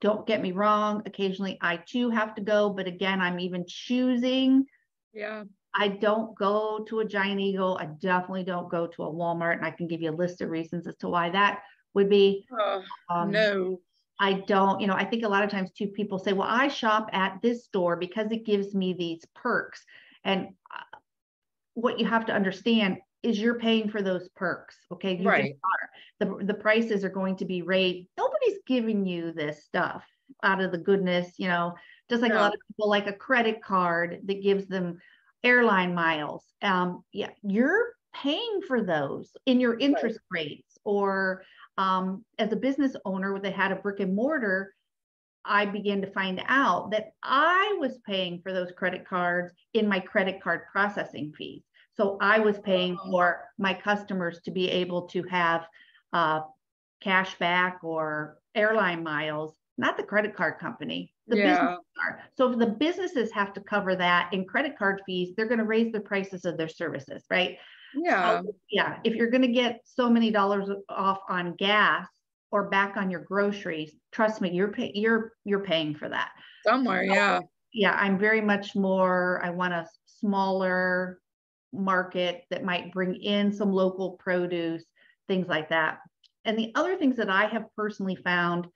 Don't get me wrong, occasionally I too have to go, but again, I'm even choosing. Yeah. I don't go to a Giant Eagle. I definitely don't go to a Walmart, and I can give you a list of reasons as to why that would be. Oh, Um, no. I don't, you know, I think a lot of times too, people say, well, I shop at this store because it gives me these perks. And uh, what you have to understand is you're paying for those perks. Okay. You just Right. The, the prices are going to be raised. Nobody's giving you this stuff out of the goodness, you know, just like a lot of people like a credit card that gives them airline miles. Um, yeah, you're paying for those in your interest rates or um, as a business owner that had a brick and mortar, I began to find out that I was paying for those credit cards in my credit card processing fees. So I was paying for my customers to be able to have uh, cash back or airline miles, not the credit card company. The business Yeah. are. So if the businesses have to cover that in credit card fees, they're going to raise the prices of their services, right? Yeah. So, yeah, if you're gonna get so many dollars off on gas or back on your groceries, trust me, you're pay, you're you're paying for that. Somewhere. Yeah. Yeah, I'm very much more, I want a smaller market that might bring in some local produce, things like that. And the other things that I have personally found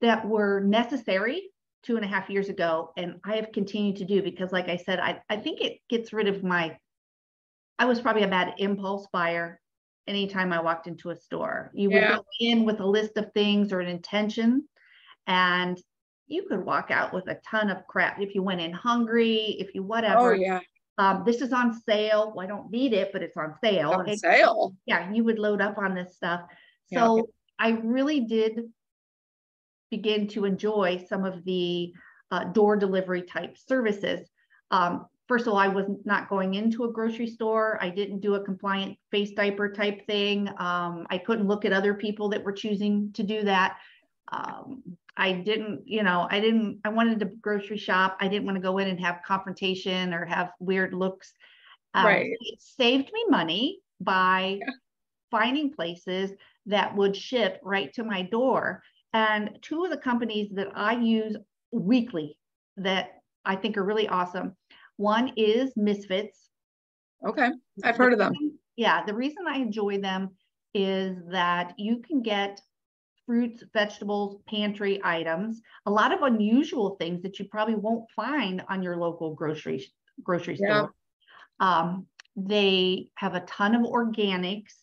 that were necessary two and a half years ago, and I have continued to do because, like I said, I, I think it gets rid of my, I was probably a bad impulse buyer anytime I walked into a store. You would go in with a list of things or an intention, and you could walk out with a ton of crap if you went in hungry, if you Oh, whatever. yeah. Um, this is on sale. Well, I don't need it, but it's on sale. On It- sale. yeah, you would load up on this stuff. Yeah. So I really did begin to enjoy some of the uh, door delivery type services. Um, first of all, I was not going into a grocery store. I didn't do a compliant face diaper type thing. Um, I couldn't look at other people that were choosing to do that. Um, I didn't, you know, I didn't, I wanted to grocery shop. I didn't want to go in and have confrontation or have weird looks. Um, Right. It saved me money by Yeah. finding places that would ship right to my door. And two of the companies that I use weekly that I think are really awesome. One is Misfits. Okay. I've heard of them. Yeah, the reason I enjoy them is that you can get fruits, vegetables, pantry items, a lot of unusual things that you probably won't find on your local grocery grocery Yeah. store. Um, they have a ton of organics,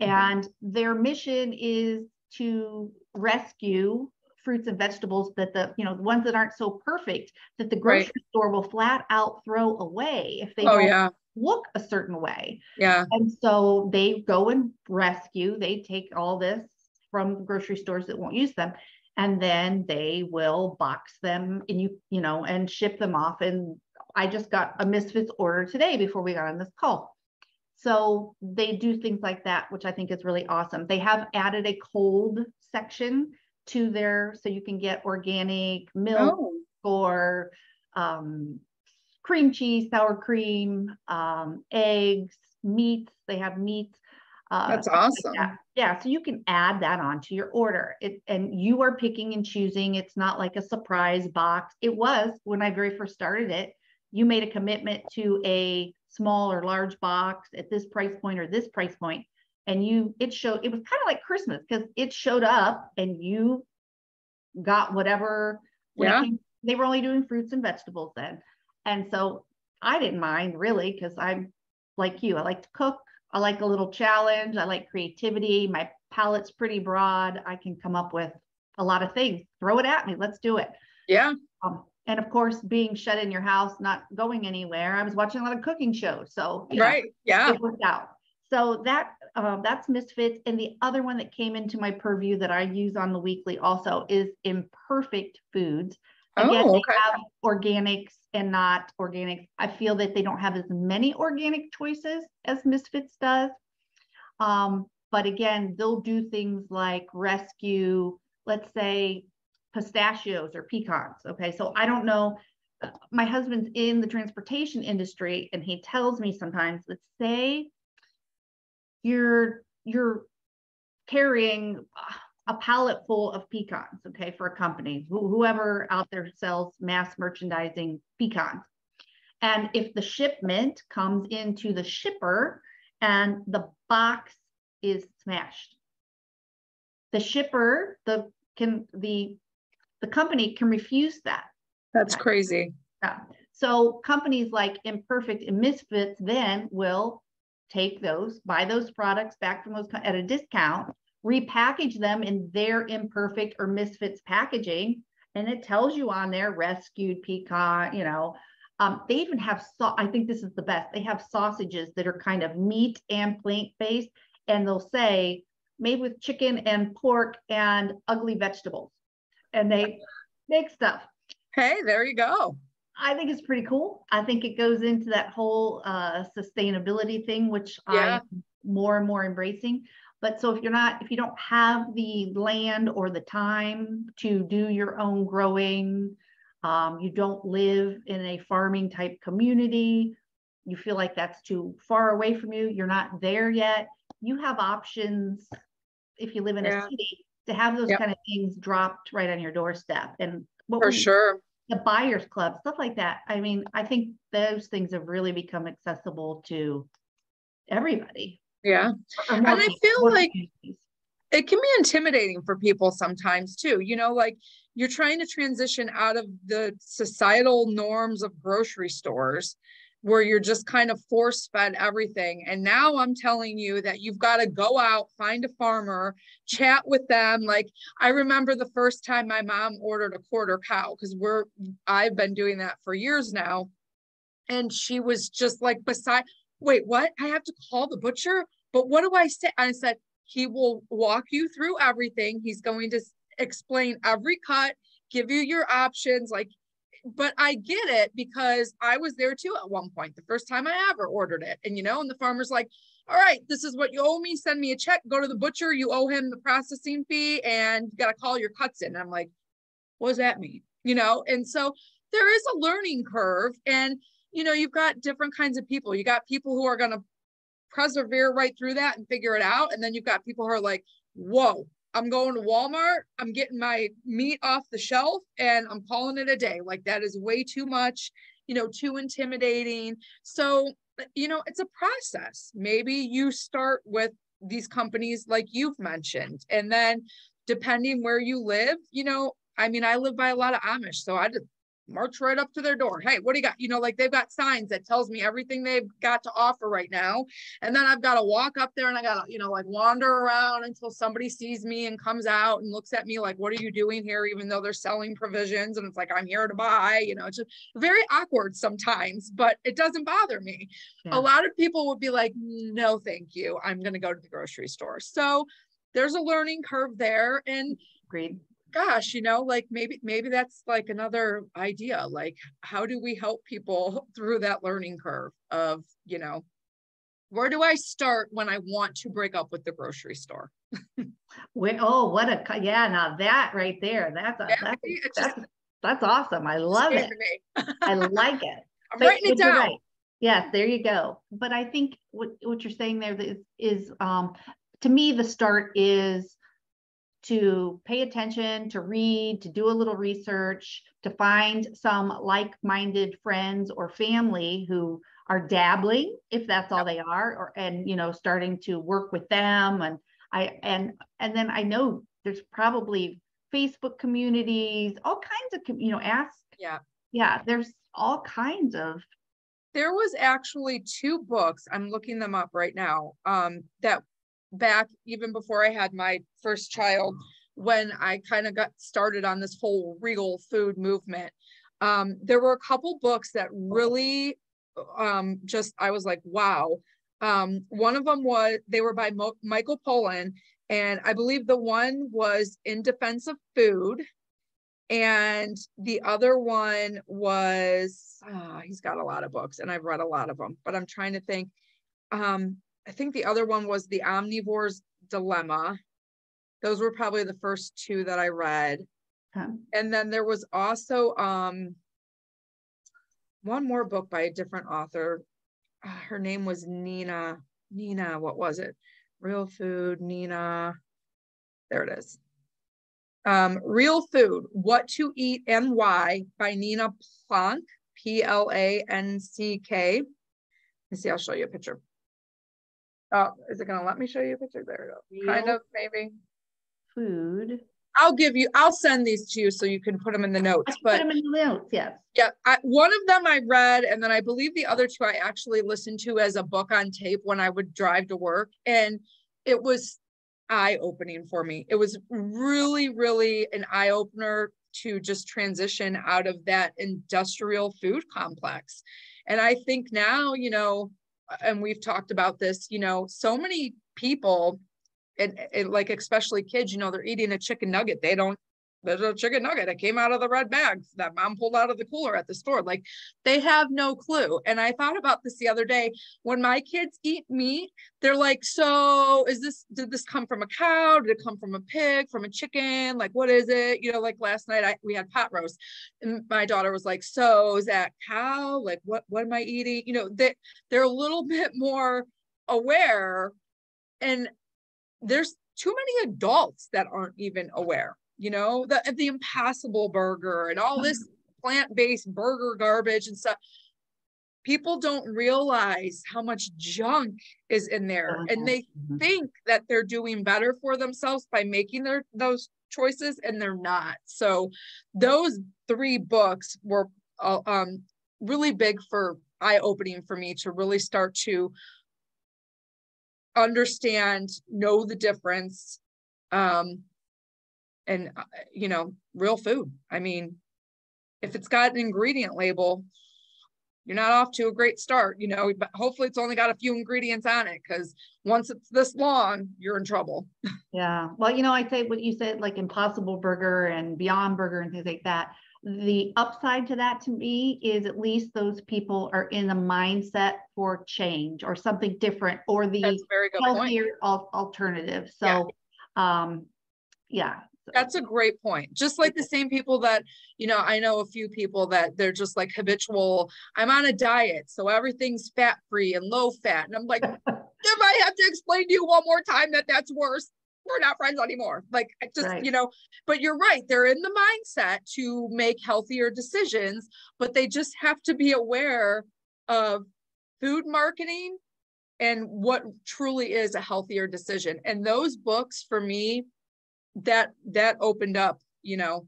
and their mission is to rescue fruits and vegetables that the you know the ones that aren't so perfect that the Right. grocery store will flat out throw away if they Oh, don't yeah. look a certain way. Yeah. And so they go and rescue, they take all this from grocery stores that won't use them. And then they will box them and you, you know, and ship them off. And I just got a Misfits order today before we got on this call. So they do things like that, which I think is really awesome. They have added a cold section to their, so you can get organic milk Oh, for um, cream cheese, sour cream, um, eggs, meats. They have meats. Uh, that's like awesome. that. Yeah, so you can add that onto your order. It, and you are picking and choosing. It's not like a surprise box. It was when I very first started it. You made a commitment to a small or large box at this price point or this price point, and you it showed it was kind of like Christmas because it showed up and you got whatever. Yeah. came- They were only doing fruits and vegetables then. And so I didn't mind really because I'm like you. I like to cook. I like a little challenge. I like creativity. My palate's pretty broad. I can come up with a lot of things. Throw it at me. Let's do it. Yeah. Um, and of course, being shut in your house, not going anywhere, I was watching a lot of cooking shows. So you know, Right. Yeah. it worked out. So that um, that's Misfits. And the other one that came into my purview that I use on the weekly also is Imperfect Foods. Again, Oh, they okay. have organics and not organic. I feel that they don't have as many organic choices as Misfits does. Um, but again, they'll do things like rescue, let's say, pistachios or pecans. Okay, so I don't know. My husband's in the transportation industry, and he tells me sometimes, let's say you're you're carrying a pallet full of pecans, okay, for a company, who- whoever out there sells mass merchandising pecans. And if the shipment comes into the shipper and the box is smashed, the shipper, the can the the company can refuse that. That's Okay. crazy. Yeah. So companies like Imperfect and Misfits then will take those, buy those products back from those at a discount, repackage them in their imperfect or misfits packaging, and it tells you on there rescued pecan, you know. Um, they even have so I think this is the best. They have sausages that are kind of meat and plant based, and they'll say made with chicken and pork and ugly vegetables. And they make stuff. Hey, there you go. I think it's pretty cool. I think it goes into that whole uh, sustainability thing, which Yeah. I'm more and more embracing. But so if you're not, if you don't have the land or the time to do your own growing, um, you don't live in a farming type community, you feel like that's too far away from you, you're not there yet, you have options if you live in Yeah. a city to have those Yep. kind of things dropped right on your doorstep. And what For we- sure. the buyers club, stuff like that. I mean, I think those things have really become accessible to everybody. Yeah. And I feel like it can be intimidating for people sometimes too. You know, like you're trying to transition out of the societal norms of grocery stores where you're just kind of force fed everything. And now I'm telling you that you've got to go out, find a farmer, chat with them. Like I remember the first time my mom ordered a quarter cow because we're, I've been doing that for years now. And she was just like beside, wait, what? I have to call the butcher? But what do I say? I said, he will walk you through everything. He's going to explain every cut, give you your options. Like, but I get it because I was there too at one point, the first time I ever ordered it. And you know, and the farmer's like, all right, this is what you owe me. Send me a check. Go to the butcher. You owe him the processing fee and you got to call your cuts in. And I'm like, what does that mean? You know, and so there is a learning curve. And, you know, you've got different kinds of people. You got people who are going to persevere right through that and figure it out. And then you've got people who are like, whoa, I'm going to Walmart, I'm getting my meat off the shelf and I'm calling it a day. Like that is way too much, you know, too intimidating. So, you know, it's a process. Maybe you start with these companies like you've mentioned, and then depending where you live, you know, I mean, I live by a lot of Amish, so I march right up to their door. Hey, what do you got? You know, like they've got signs that tells me everything they've got to offer right now. And then I've got to walk up there and I got to, you know, like wander around until somebody sees me and comes out and looks at me like, what are you doing here? Even though they're selling provisions and it's like, I'm here to buy, you know, it's just very awkward sometimes, but it doesn't bother me. Yeah. A hmm. lot of people would be like, no, thank you. I'm going to go to the grocery store. So there's a learning curve there. And Agreed. Gosh, you know, like maybe maybe that's like another idea. Like, how do we help people through that learning curve of, you know, where do I start when I want to break up with the grocery store? Wait, oh, what a, yeah, now that right there, that's, a Yeah, that's, just that's, that's awesome. I love it. I like it. I'm But- writing it down. right. Yes, there you go. But I think what, what you're saying there is, is, um, to me, the start is to pay attention, to read, to do a little research, to find some like-minded friends or family who are dabbling, if that's all they are, or, and, you know, starting to work with them. And I, and, and then I know there's probably Facebook communities, all kinds of, you know, ask. Yeah. Yeah, there's all kinds of, There was actually two books, I'm looking them up right now, um, that back even before I had my first child, when I kind of got started on this whole real food movement. Um, there were a couple books that really um just I was like, wow. Um, one of them was they were by Mo- Michael Pollan, and I believe the one was In Defense of Food. And the other one was, ah, he's got a lot of books and I've read a lot of them, but I'm trying to think. Um, I think the other one was The Omnivore's Dilemma. Those were probably the first two that I read. um, And then there was also um one more book by a different author. Uh, her name was Nina. Nina, what was it? Real Food, Nina. There it is. Um, Real Food, What to Eat and Why by Nina Planck, P L A N C K. Let's see, I'll show you a picture. Oh, is it gonna let me show you a picture? There we go. Kind of, maybe. food. I'll give you, I'll send these to you so you can put them in the notes, can Put but them in the notes, yes. yeah, I, one of them I read, and then I believe the other two I actually listened to as a book on tape when I would drive to work. And it was eye opening for me. It was really, really an eye opener to just transition out of that industrial food complex. And I think now, you know, and we've talked about this, you know, so many people and, and like especially kids, you know, they're eating a chicken nugget. They don't there's a chicken nugget that came out of the red bag that mom pulled out of the cooler at the store. Like they have no clue. And I thought about this the other day when my kids eat meat, they're like, so is this, did this come from a cow? Did it come from a pig, from a chicken? Like, what is it? You know, like last night I, we had pot roast and my daughter was like, so is that cow? Like, what, what am I eating? You know, they, they're a little bit more aware and there's too many adults that aren't even aware you know the the impossible burger and all this plant-based burger garbage and stuff. People don't realize how much junk is in there and they Mhm. think that they're doing better for themselves by making their those choices and they're not. So those three books were uh, um really big for eye opening for me to really start to understand know the difference um and uh, you know real food i mean if it's got an ingredient label you're not off to a great start you know but hopefully it's only got a few ingredients on it because once it's this long you're in trouble Yeah, well, you know, I say what you said, like Impossible Burger and Beyond Burger and things like that. The upside to that to me is at least those people are in the mindset for change or something different or the very healthier al- alternative. Yeah. So, um, yeah. That's a great point. Just like the same people that, you know, I know a few people that they're just like habitual. I'm on a diet, so everything's fat free and low fat. And I'm like, if I have to explain to you one more time that that's worse, we're not friends anymore. Like, I just, Right. you know, but you're right. They're in the mindset to make healthier decisions, but they just have to be aware of food marketing and what truly is a healthier decision. And those books for me, that that opened up, you know,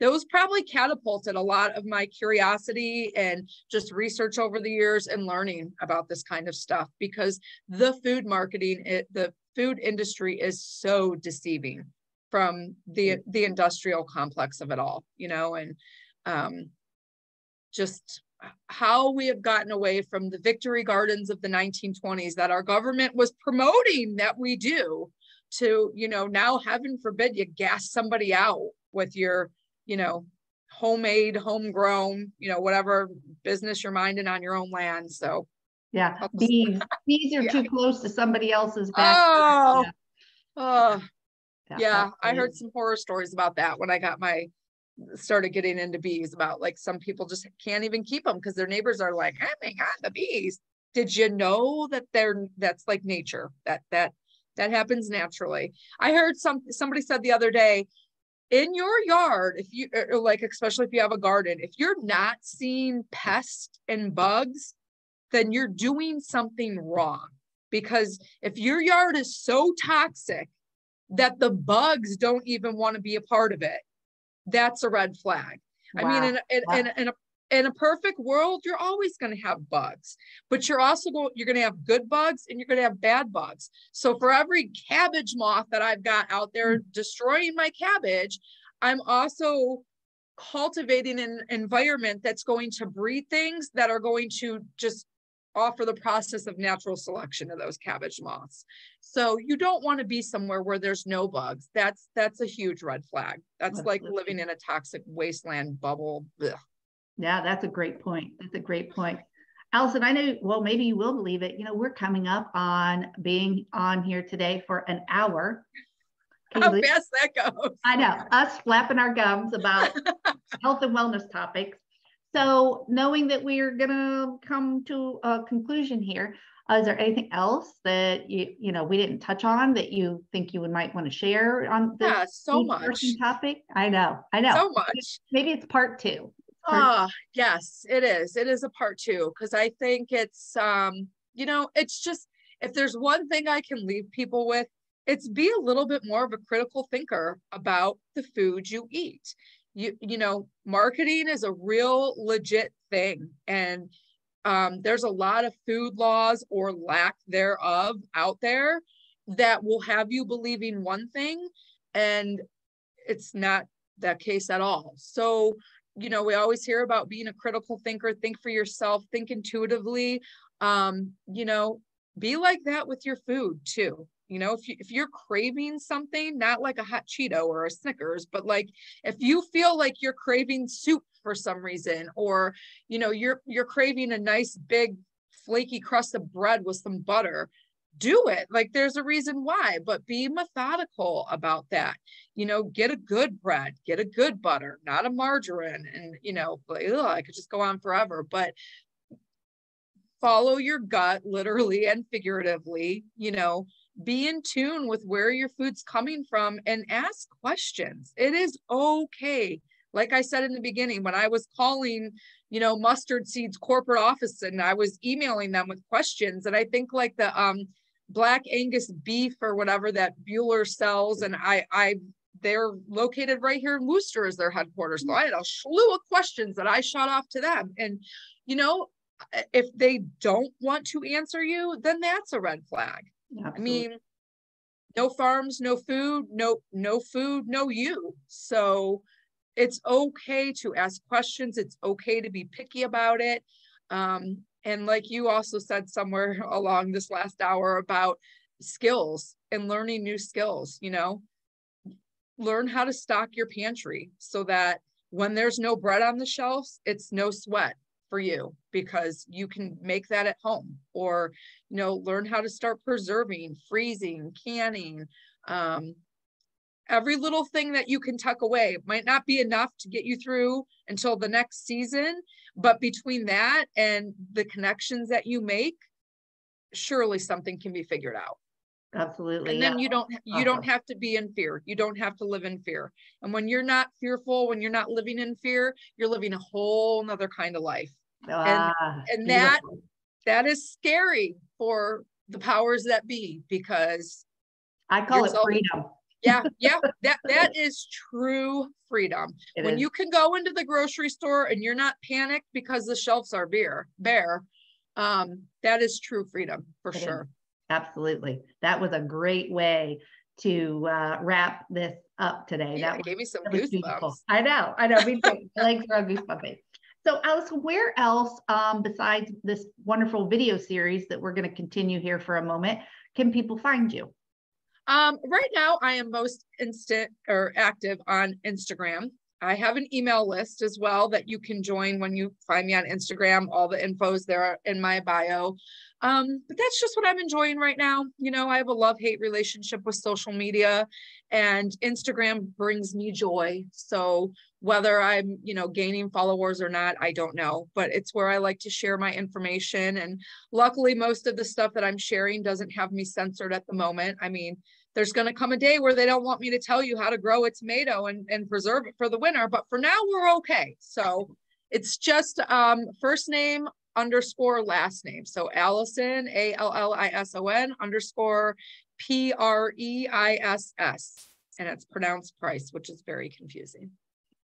those probably catapulted a lot of my curiosity and just research over the years and learning about this kind of stuff because the food marketing it, the food industry is so deceiving from the the industrial complex of it all you know and um just how we have gotten away from the victory gardens of the 1920s that our government was promoting that we do to you know now heaven forbid you gas somebody out with your you know homemade homegrown you know whatever business you're minding on your own land so Yeah, bees, bees are Yeah. too close to somebody else's back. oh Yeah. oh yeah i heard some horror stories about that when i got my started getting into bees about like some people just can't even keep them because their neighbors are like oh my god the bees did you know that they're that's like nature that that that happens naturally i heard some somebody said the other day in your yard if you er, er, like especially if you have a garden if you're not seeing pests and bugs then you're doing something wrong because if your yard is so toxic that the bugs don't even want to be a part of it, that's a red flag. Wow. I mean, in, in, wow. in, in, a, in a perfect world, you're always going to have bugs, but you're also going, you're going to have good bugs and you're going to have bad bugs. So for every cabbage moth that I've got out there mm. destroying my cabbage, I'm also cultivating an environment that's going to breed things that are going to just offer the process of natural selection of those cabbage moths. So you don't want to be somewhere where there's no bugs. That's that's a huge red flag. That's like living in a toxic wasteland bubble. Ugh. Yeah, that's a great point. That's a great point. Allison, I know, well, maybe you will believe it. You know, we're coming up on being on here today for an hour. How fast that goes. I know, us flapping our gums about health and wellness topics. So knowing that we are going to come to a conclusion here, uh, is there anything else that you you know we didn't touch on that you think you would might want to share on this yeah, so much topic? I know, I know. So much. Maybe it's part two. Ah, uh, yes, it is. It is a part two because I think it's um, you know, it's just if there's one thing I can leave people with, it's be a little bit more of a critical thinker about the food you eat. You you know marketing is a real legit thing and um, there's a lot of food laws or lack thereof out there that will have you believing one thing and it's not that case at all. So you know we always hear about being a critical thinker think for yourself think intuitively um, you know be like that with your food too. You know, if you if you're craving something, not like a hot Cheeto or a Snickers, but like if you feel like you're craving soup for some reason, or you know, you're you're craving a nice big flaky crust of bread with some butter, do it. Like there's a reason why, but be methodical about that. You know, get a good bread, get a good butter, not a margarine. And you know, like, ugh, I could just go on forever, but follow your gut literally and figuratively, you know, be in tune with where your food's coming from and ask questions. It is okay. Like I said in the beginning, when I was calling, you know, mustard seeds corporate office and I was emailing them with questions, and I think like the um black Angus beef or whatever that Buehler sells, and I I they're located right here in Wooster as their headquarters. So I had a slew of questions that I shot off to them. And you know, if they don't want to answer you, then that's a red flag. Absolutely. I mean, no farms, no food, no no food, no you. So it's okay to ask questions. It's okay to be picky about it. Um, and like you also said somewhere along this last hour about skills and learning new skills, you know, learn how to stock your pantry so that when there's no bread on the shelves, it's no sweat for you because you can make that at home or you know learn how to start preserving freezing canning um, every little thing that you can tuck away might not be enough to get you through until the next season but between that and the connections that you make surely something can be figured out. Absolutely and then yeah. you don't you uh-huh. don't have to be in fear. You don't have to live in fear. And when you're not fearful when you're not living in fear you're living a whole nother kind of life. Ah, and and that that is scary for the powers that be because i call it freedom yeah yeah that that is true freedom it when is. you can go into the grocery store and you're not panicked because the shelves are bare bare um that is true freedom for it sure is. Absolutely. That was a great way to uh, wrap this up today. Yeah, that gave me some goosebumps. I know. I know. Me too. My legs are goosebumps. So, Alice, where else, um, besides this wonderful video series that we're going to continue here for a moment, can people find you? Um, right now, I am most instant or active on Instagram. I have an email list as well that you can join when you find me on Instagram. All the infos there are in my bio. Um, but that's just what I'm enjoying right now. You know, I have a love hate relationship with social media, and Instagram brings me joy. So whether I'm, you know, gaining followers or not, I don't know, but it's where I like to share my information. And luckily, most of the stuff that I'm sharing doesn't have me censored at the moment. I mean, there's going to come a day where they don't want me to tell you how to grow a tomato and, and preserve it for the winter, but for now, we're okay. So it's just um, first name underscore last name. So Allison, A L L I S O N underscore P R E I S S, and it's pronounced Price, which is very confusing.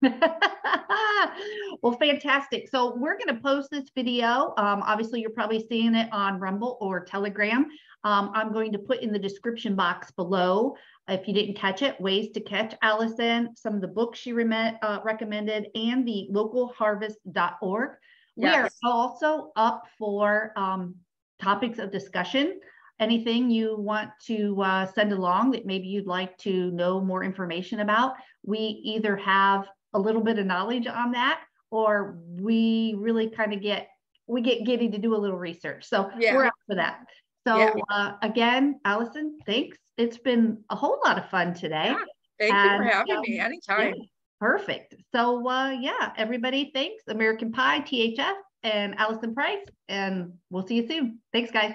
well, fantastic. So we're going to post this video. Um, obviously, you're probably seeing it on Rumble or Telegram. Um, I'm going to put in the description box below, if you didn't catch it, ways to catch Allison, some of the books she uh, recommended, and the localharvest.org. We are also up for um, topics of discussion. Anything you want to uh, send along that maybe you'd like to know more information about, we either have a little bit of knowledge on that, or we really kind of get we get giddy to do a little research. So yeah. we're up for that. So yeah. uh, again, Allison, thanks. It's been a whole lot of fun today. Yeah. Thank and, you for having um, me anytime. perfect. So uh, yeah, everybody, thanks. American Pie, THF, and Allison Preiss, and we'll see you soon. Thanks, guys.